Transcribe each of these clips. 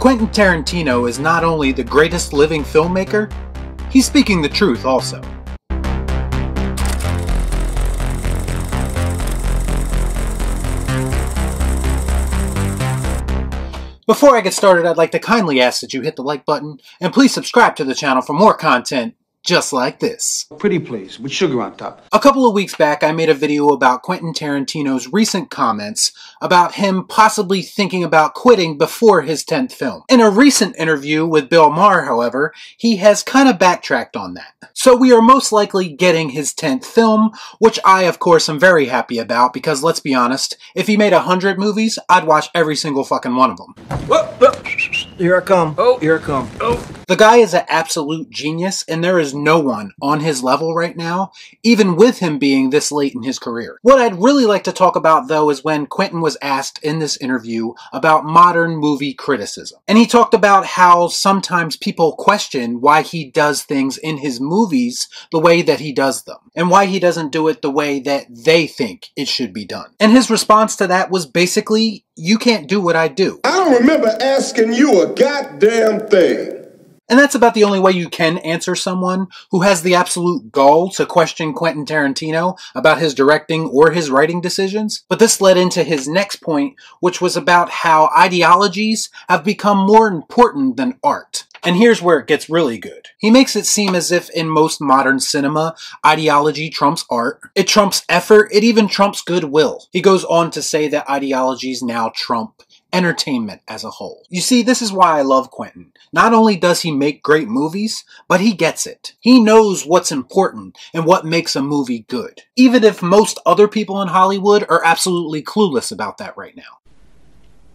Quentin Tarantino is not only the greatest living filmmaker, he's speaking the truth also. Before I get started, I'd like to kindly ask that you hit the like button and please subscribe to the channel for more content just like this. Pretty please, with sugar on top. A couple of weeks back, I made a video about Quentin Tarantino's recent comments about him possibly thinking about quitting before his 10th film. In a recent interview with Bill Maher, however, he has kind of backtracked on that. So we are most likely getting his 10th film, which I, of course, am very happy about because let's be honest, if he made 100 movies, I'd watch every single fucking one of them. Whoop, whoop. Here I come. Oh, here I come. Oh. The guy is an absolute genius, and there is no one on his level right now, even with him being this late in his career. What I'd really like to talk about, though, is when Quentin was asked in this interview about modern movie criticism. And he talked about how sometimes people question why he does things in his movies the way that he does them, and why he doesn't do it the way that they think it should be done. And his response to that was basically, you can't do what I do. I don't remember asking you a goddamn thing. And that's about the only way you can answer someone who has the absolute gall to question Quentin Tarantino about his directing or his writing decisions. But this led into his next point, which was about how ideologies have become more important than art. And here's where it gets really good. He makes it seem as if in most modern cinema, ideology trumps art. It trumps effort. It even trumps goodwill. He goes on to say that ideologies now trump entertainment as a whole. You see, this is why I love Quentin. Not only does he make great movies, but he gets it. He knows what's important and what makes a movie good. Even if most other people in Hollywood are absolutely clueless about that right now.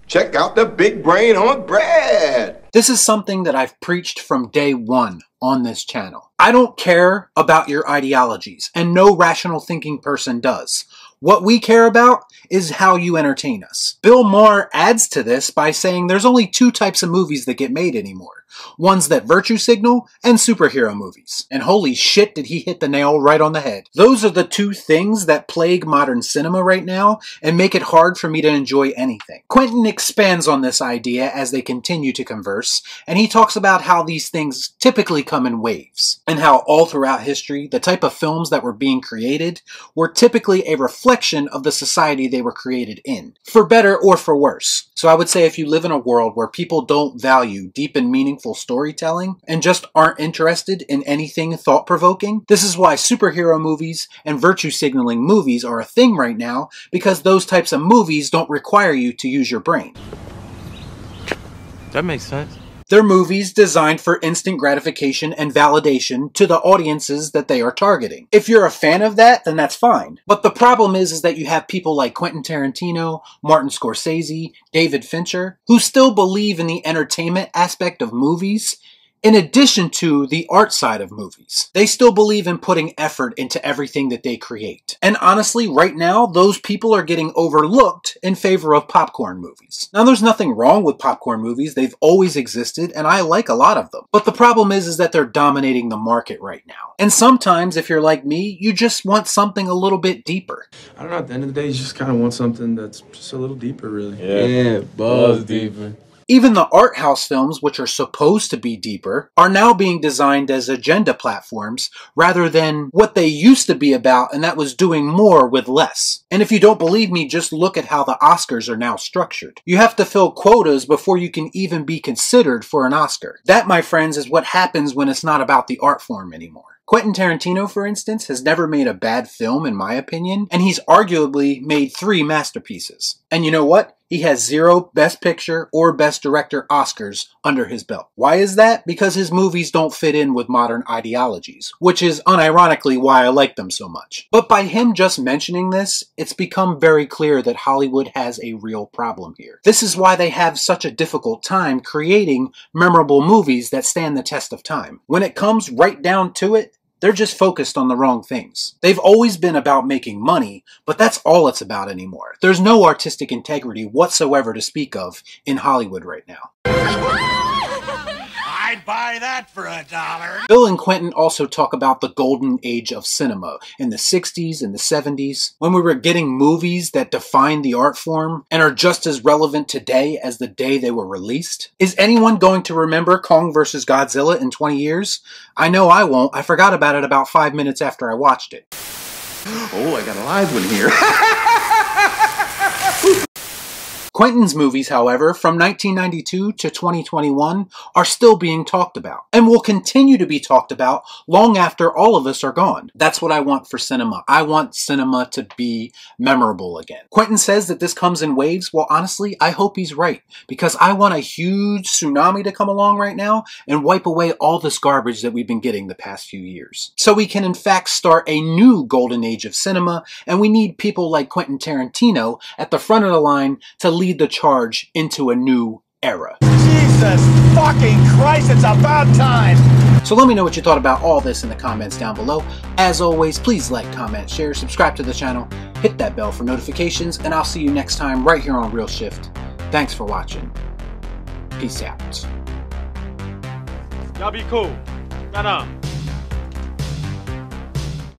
Check out the big brain on Brad. This is something that I've preached from day one on this channel. I don't care about your ideologies, and no rational thinking person does. What we care about is how you entertain us. Bill Maher adds to this by saying there's only two types of movies that get made anymore. Ones that virtue signal and superhero movies. And holy shit did he hit the nail right on the head. Those are the two things that plague modern cinema right now and make it hard for me to enjoy anything. Quentin expands on this idea as they continue to converse, and he talks about how these things typically come in waves, and how all throughout history, the type of films that were being created were typically a reflection of the society they were created in, for better or for worse. So I would say if you live in a world where people don't value deep and meaningful storytelling and just aren't interested in anything thought provoking, this is why superhero movies and virtue signaling movies are a thing right now because those types of movies don't require you to use your brain. That makes sense. They're movies designed for instant gratification and validation to the audiences that they are targeting. If you're a fan of that, then that's fine. But the problem is, is that you have people like Quentin Tarantino, Martin Scorsese, David Fincher, who still believe in the entertainment aspect of movies in addition to the art side of movies. They still believe in putting effort into everything that they create. And honestly, right now, those people are getting overlooked in favor of popcorn movies. Now, there's nothing wrong with popcorn movies. They've always existed, and I like a lot of them. But the problem is, is that they're dominating the market right now. And sometimes, if you're like me, you just want something a little bit deeper. I don't know, at the end of the day, you just kind of want something that's just a little deeper, really. Yeah, yeah buzz deeper. Even the art house films, which are supposed to be deeper, are now being designed as agenda platforms rather than what they used to be about, and that was doing more with less. And if you don't believe me, just look at how the Oscars are now structured. You have to fill quotas before you can even be considered for an Oscar. That, my friends, is what happens when it's not about the art form anymore. Quentin Tarantino, for instance, has never made a bad film, in my opinion, and he's arguably made three masterpieces. And you know what? He has zero Best Picture or Best Director Oscars under his belt. Why is that? Because his movies don't fit in with modern ideologies, which is unironically why I like them so much. But by him just mentioning this, it's become very clear that Hollywood has a real problem here. This is why they have such a difficult time creating memorable movies that stand the test of time. When it comes right down to it, they're just focused on the wrong things. They've always been about making money, but that's all it's about anymore. There's no artistic integrity whatsoever to speak of in Hollywood right now. I'd buy that for a dollar. Bill and Quentin also talk about the golden age of cinema in the 60s and the 70s, when we were getting movies that defined the art form and are just as relevant today as the day they were released. Is anyone going to remember Kong vs. Godzilla in 20 years? I know I won't. I forgot about it about five minutes after I watched it. Oh, I got a live one here. Quentin's movies, however, from 1992 to 2021 are still being talked about and will continue to be talked about long after all of us are gone. That's what I want for cinema. I want cinema to be memorable again. Quentin says that this comes in waves. Well, honestly, I hope he's right because I want a huge tsunami to come along right now and wipe away all this garbage that we've been getting the past few years. So we can in fact start a new golden age of cinema and we need people like Quentin Tarantino at the front of the line to lead lead the charge into a new era. Jesus fucking Christ, it's about time! So let me know what you thought about all this in the comments down below. As always, please like, comment, share, subscribe to the channel, hit that bell for notifications, and I'll see you next time right here on Reel Shift. Thanks for watching. Peace out. Y'all be cool. Shut up.